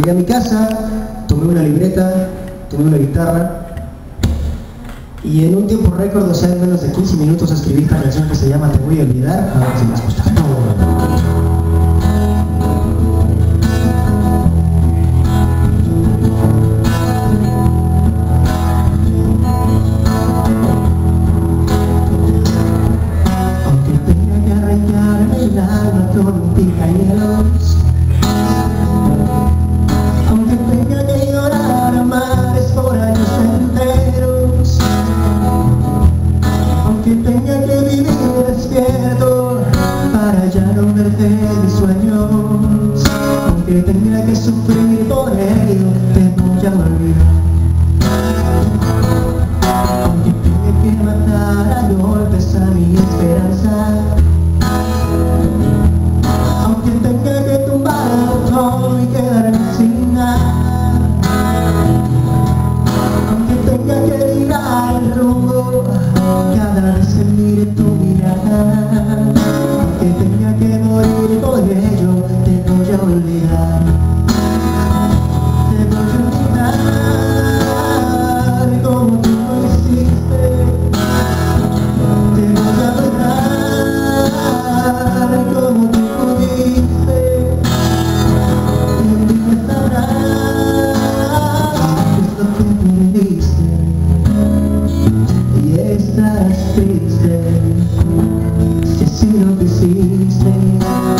Llegué a mi casa, tomé una libreta, tomé una guitarra y en un tiempo récord, o sea, en menos de 15 minutos escribí esta canción que se llama Te voy a olvidar, a ver si les gusta. que tenga que vivir despierto para ya no verte mis sueños. Aunque tenga que sufrir por ello te voy see of the sea's name.